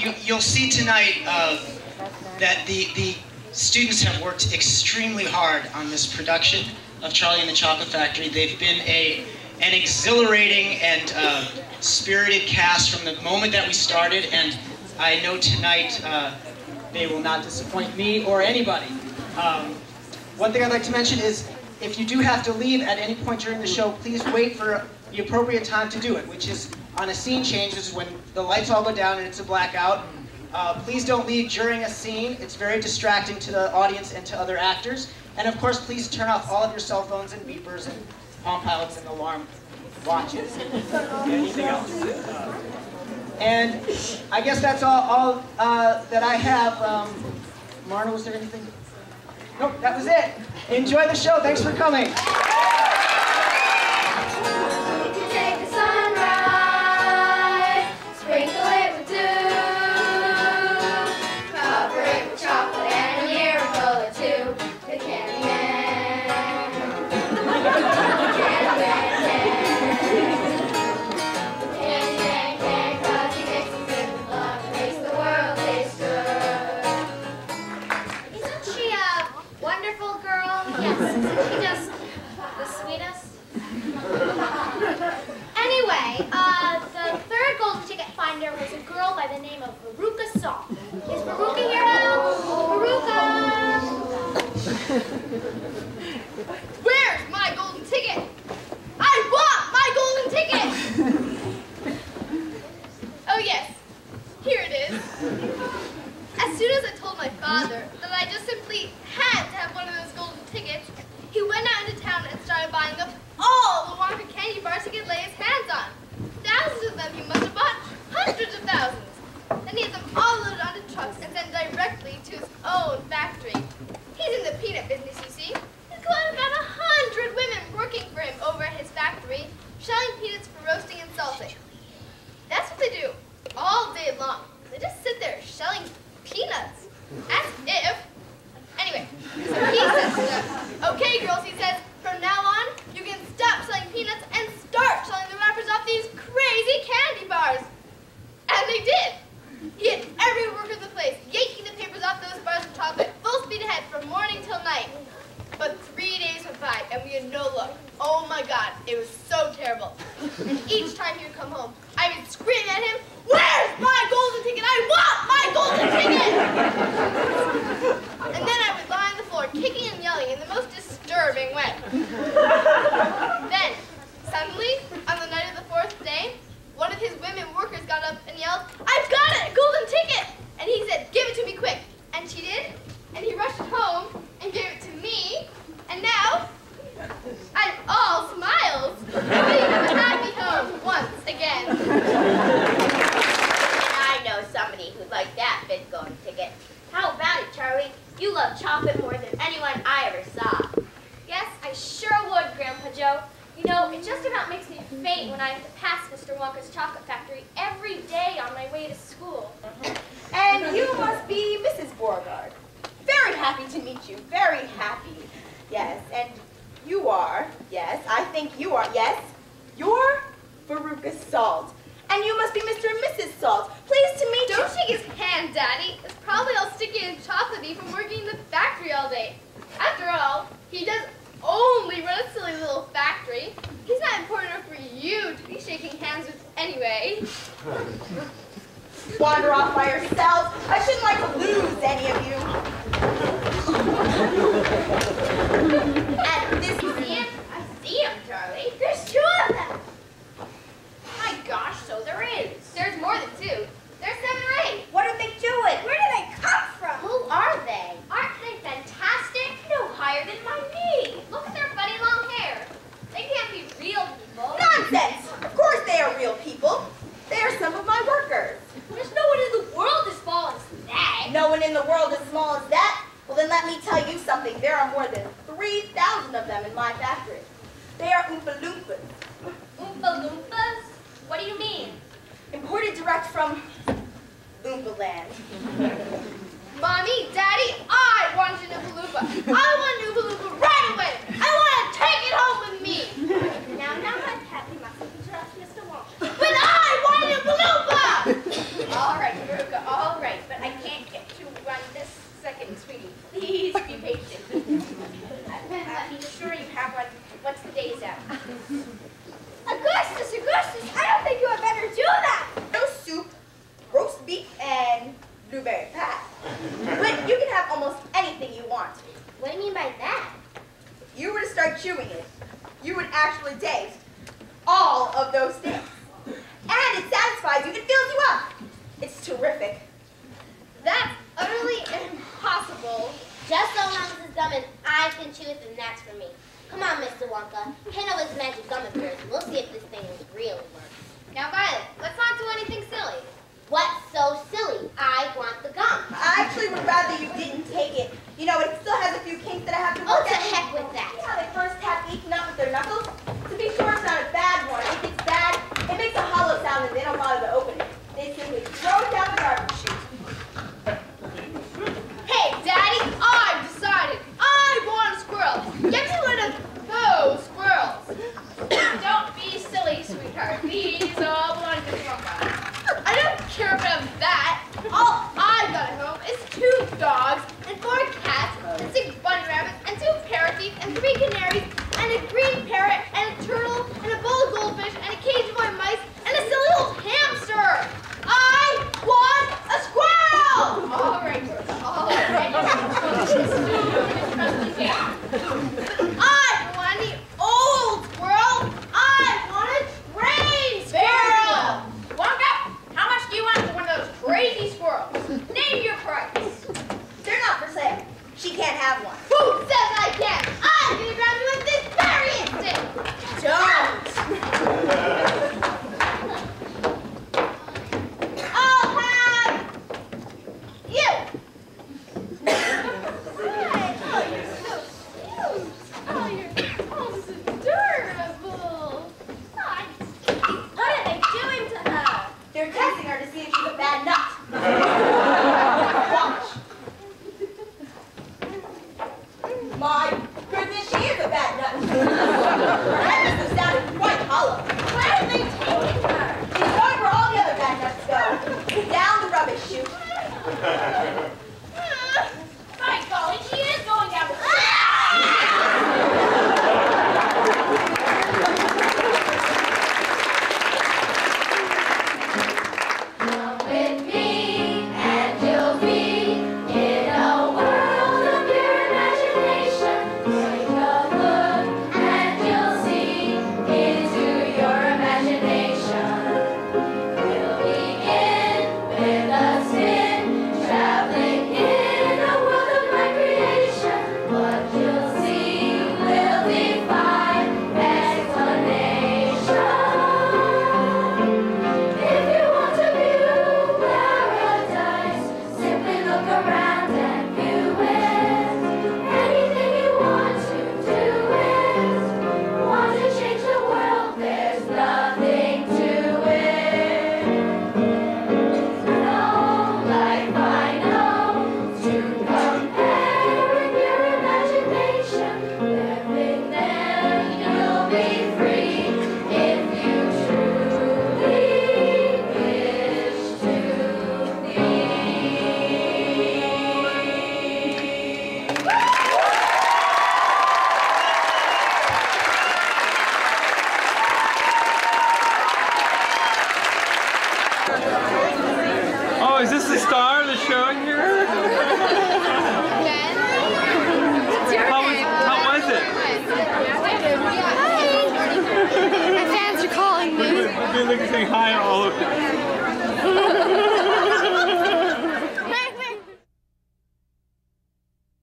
you, you'll see tonight uh, that the, the students have worked extremely hard on this production of Charlie and the Chocolate Factory. They've been a an exhilarating and uh, spirited cast from the moment that we started, and I know tonight uh, they will not disappoint me or anybody. Um, one thing I'd like to mention is if you do have to leave at any point during the show, please wait for the appropriate time to do it, which is on a scene change, which is when the lights all go down and it's a blackout. Uh, please don't leave during a scene. It's very distracting to the audience and to other actors. And of course, please turn off all of your cell phones and beepers and palm pilots and alarm watches. Anything else? And I guess that's all, all uh, that I have. Um, Marna, was there anything? Nope, that was it. Enjoy the show. Thanks for coming. song. Is Veruca here now? Veruca! Where's my golden ticket? I want my golden ticket! oh yes, here it is. As soon as I told my father that I just simply scream at him, Where's my golden ticket? I want my golden ticket! love chocolate more than anyone I ever saw. Yes, I sure would, Grandpa Joe. You know, it just about makes me faint when I have to pass Mr. Wonka's chocolate factory every day on my way to school. Uh-huh. And you must be Mrs. Beauregard. Very happy to meet you, very happy. Yes, and you are, yes, I think you are, yes, you're Veruca Salt. And you must be Mr. and Mrs. Salt. Pleased to meet Don't you. Don't shake his hand, Daddy. It's probably all sticky and chocolatey from working in the factory all day. After all, he does only run a silly little factory. He's not important enough for you to be shaking hands with anyway. Wander off by yourselves. I shouldn't like to lose any of you. one in the world as small as that? Well, then let me tell you something. There are more than 3,000 of them in my factory. They are Oompa Loompas. Oompa Loompas? What do you mean? Imported direct from Oompa Land. Mommy, Daddy, I Augustus, Augustus, I don't think you had better do that. Roast soup, roast beef, and blueberry pie. but you can have almost anything you want. What do you mean by that? If you were to start chewing it, you would actually taste all of those things. And it satisfies you, it fills you up. It's terrific. That's utterly impossible. Just so long as it's dumb and I can chew it, then that's for me. Come on, Mr. Wonka. Hand over this magic gum of yours. We'll see if this thing really works. Now, Violet, let's not They're testing her to see if she's a bad nut. Watch. My goodness, she is a bad nut. her head quite hollow. Where they her? All the other bad nuts go. Down the rubbish chute.